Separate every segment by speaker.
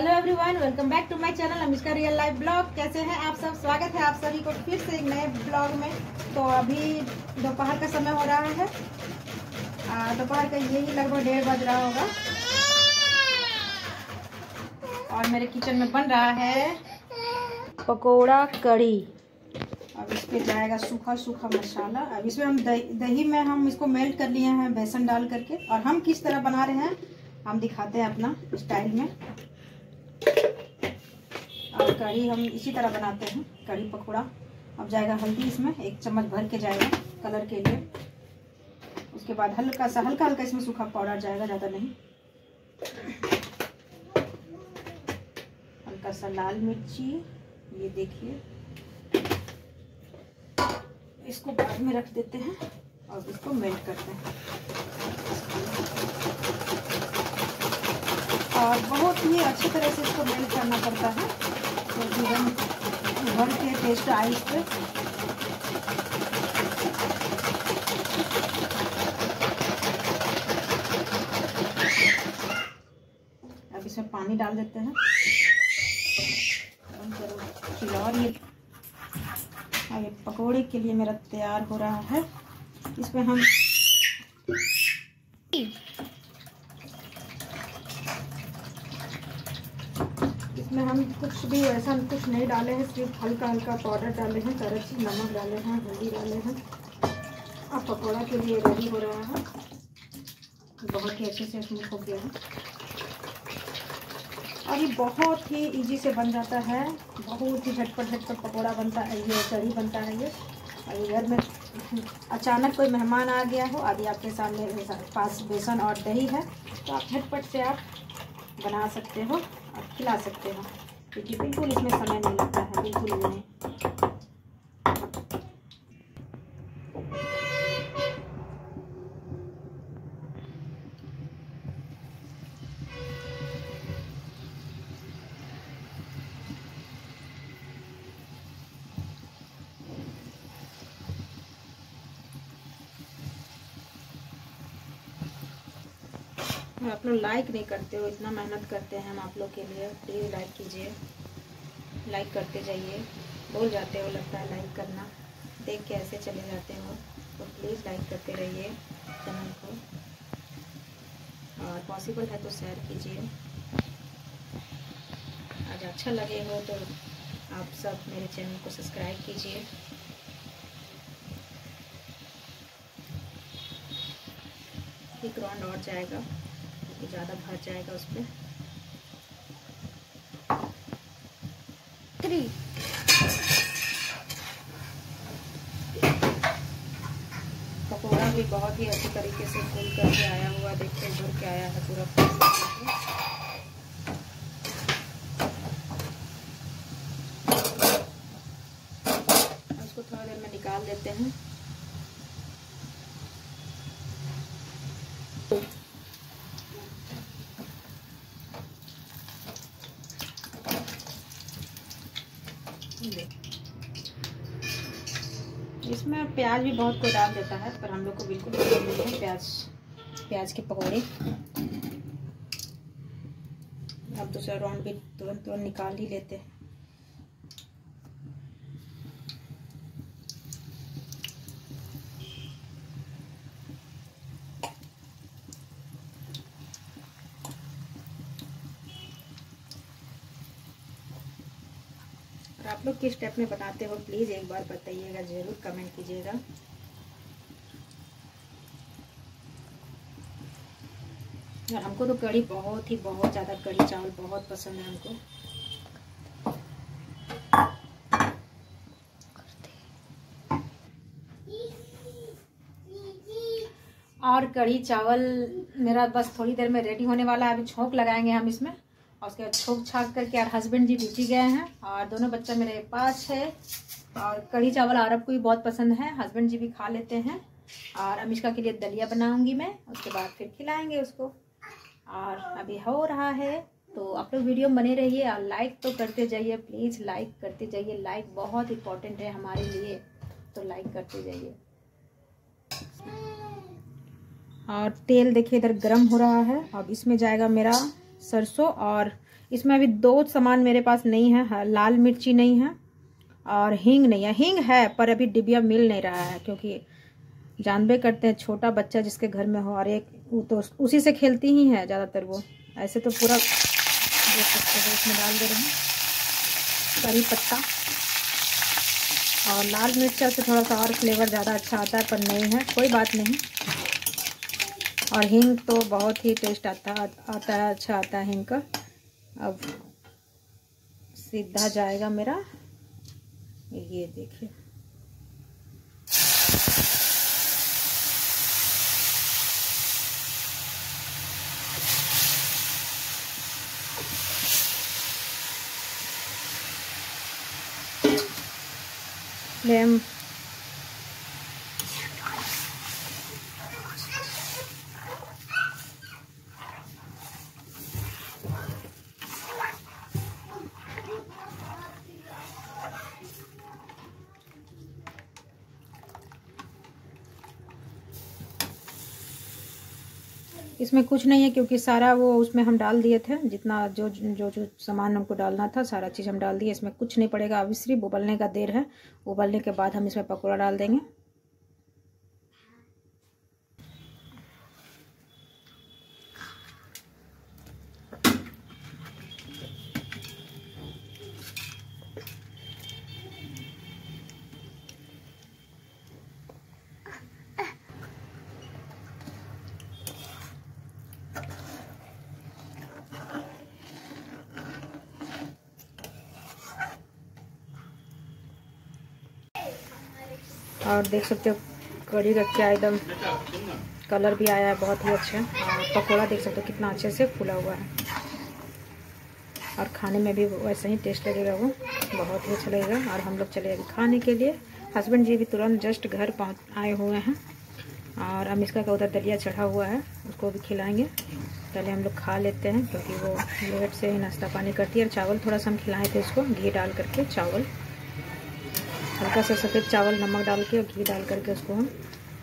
Speaker 1: Hello everyone welcome back to my channel Amishka real life blog कैसे हैं आप सब? स्वागत है आप सभी को फिर से एक नए ब्लॉग में। तो अभी दोपहर का समय हो रहा है। दोपहर का यही लगभग डेढ़ बज रहा होगा। और मेरे किचन में बन रहा है पकोड़ा कड़ी अब इसमें जाएगा सूखा सूखा मसाला। अब इसमें हम दही दही में हम इसको मेल्ट कर लिए हैं, बेसन डाल करके। और हम किस तरह बना रहे हैं, हम दिखाते हैं अपना स्टाइल में। कढ़ी हम इसी तरह बनाते हैं, कढ़ी पकौड़ा। अब जाएगा हल्दी इसमें, एक चम्मच भर के जाएगा कलर के लिए। उसके बाद हल्का सा, हल्का हल्का इसमें सूखा पाउडर जाएगा, ज़्यादा नहीं। हल्का सा लाल मिर्ची, ये देखिए। इसको बाद में रख देते हैं और इसको मेल्ट करते हैं। और बहुत ही अच्छी तरह से इसको मेल्ट करना पड़ता है। तो एकदम उभर के टेस्ट आई पे। अब इसमें पानी डाल देते हैं। और ये और ये पकौड़े के लिए मेरा तैयार हो रहा है। इसमें हम इसमें हम कुछ भी ऐसा कुछ नहीं डाले हैं, सिर्फ़ हल्का हल्का पाउडर डाले हैं सारा चीज़ नमक डाले हैं, हल्दी डाले हैं। अब पकौड़ा के लिए रेडी हो रहा है। बहुत ही अच्छे से इसमें हो गया है। और ये बहुत ही इजी से बन जाता है। बहुत ही झटपट झटपट पकौड़ा बनता है ये चढ़ी बनता है ये। और घर में अचानक कोई मेहमान आ गया हो, अभी आपके सामने पास बेसन और दही है तो आप झटपट से आप बना सकते हो। खिला सकते हो क्योंकि बिल्कुल इसमें समय नहीं लगता है बिल्कुल नहीं। और आप लोग लाइक नहीं करते हो, इतना मेहनत करते हैं हम आप लोग के लिए प्लीज़ लाइक कीजिए। लाइक करते जाइए। भूल जाते हो लगता है लाइक करना। देख के ऐसे चले जाते हो तो प्लीज़ लाइक करते रहिए चैनल को। और पॉसिबल है तो शेयर कीजिए। आज अच्छा लगे हो तो आप सब मेरे चैनल को सब्सक्राइब कीजिए। एक राउंड और जाएगा। ये ज़्यादा भर जाएगा उस पर थ्री पकौड़ा भी बहुत ही अच्छे तरीके से फूल करके आया हुआ, देखते हैं भर के आया है पूरा उसको थोड़ा देर में निकाल देते हैं। प्याज भी बहुत कोई डाल देता है, पर हम लोग को बिल्कुल पसंद प्याज प्याज के पकौड़े। अब दूसरा राउंड भी तुरंत तुरंत निकाल ही लेते हैं। आप लोग किस स्टेप में बनाते हो? प्लीज़ एक बार बताइएगा, ज़रूर कमेंट कीजिएगा। और हमको तो कड़ी बहुत ही, बहुत ज़्यादा कड़ी चावल बहुत पसंद है हमको। और कड़ी चावल मेरा बस थोड़ी देर में रेडी होने वाला है। अभी छोंक लगाएँगे हम इसमें। और उसके बाद छोंक छाक करके और हस्बैंड जी ड्यूटी गए हैं और दोनों बच्चा मेरे पास है। और कढ़ी चावल अरब को भी बहुत पसंद है। हस्बैंड जी भी खा लेते हैं। और अमिष्का के लिए दलिया बनाऊँगी मैं। उसके बाद फिर खिलाएँगे उसको। और अभी हो रहा है। तो आप लोग वीडियो बने रहिए और लाइक तो करते जाइए। प्लीज़ लाइक करते जाइए। लाइक बहुत इम्पोर्टेंट है हमारे लिए। तो लाइक करते जाइए। और तेल देखिए, इधर गर्म हो रहा है। अब इसमें जाएगा मेरा सरसों और इसमें अभी दो सामान मेरे पास नहीं है लाल मिर्ची नहीं है और हींग नहीं है। हींग है, पर अभी डिबिया मिल नहीं रहा है क्योंकि जानबे करते हैं, छोटा बच्चा जिसके घर में हो और एक वो तो उसी से खेलती ही है ज़्यादातर वो। ऐसे तो पूरा इसमें डाल दे रहे हैं। करी पत्ता और लाल मिर्चा से थोड़ा सा और फ्लेवर ज़्यादा अच्छा आता है, पर नहीं है, कोई बात नहीं। और हींग तो बहुत ही टेस्ट आता आता है अच्छा आता है हींग का। अब सीधा जाएगा मेरा। ये देखिए। फ्लेम इसमें कुछ नहीं है क्योंकि सारा वो उसमें हम डाल दिए थे, जितना जो जो जो सामान हमको डालना था, सारा चीज़ हम डाल दिए, इसमें कुछ नहीं पड़ेगा। अभी सिर्फ़ उबलने का देर है, उबलने के बाद हम इसमें पकौड़ा डाल देंगे। और देख सकते हो कड़ी रख के एकदम कलर भी आया है, बहुत ही अच्छा। और पकौड़ा देख सकते हो, कितना अच्छे से फूला हुआ है। और खाने में भी वैसे ही टेस्ट लगेगा वो, बहुत ही अच्छा लगेगा। और हम लोग चले अभी खाने के लिए। हस्बैंड जी भी तुरंत जस्ट घर पहुँच, आए हुए हैं। और अमिष्का का उधर दलिया चढ़ा हुआ है, उसको भी खिलाएँगे। पहले हम लोग खा लेते हैं, क्योंकि वो लेट से ही नाश्ता पानी करती है। और चावल थोड़ा सा हम खिलाए थे उसको, घी डाल करके चावल। हल्का सा सफ़ेद चावल नमक डाल के और घी डाल करके उसको हम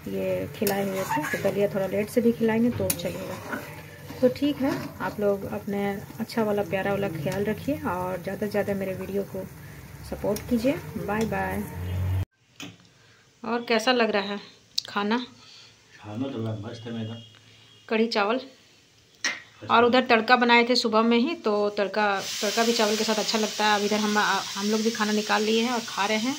Speaker 1: ये खिलाए हुए थे तो दलिया थोड़ा लेट से भी खिलाएँगे तो चलेगा। तो ठीक है आप लोग अपने अच्छा वाला प्यारा वाला ख्याल रखिए और ज़्यादा से ज़्यादा मेरे वीडियो को सपोर्ट कीजिए। Bye bye. और कैसा लग रहा है खाना?
Speaker 2: खाना तो मस्त है मेरा।
Speaker 1: कढ़ी चावल?
Speaker 2: और
Speaker 1: उधर तड़का बनाए थे सुबह में ही तो तड़का तड़का भी चावल के साथ अच्छा लगता है। अब इधर हम हम लोग भी खाना निकाल लिए हैं और खा रहे हैं।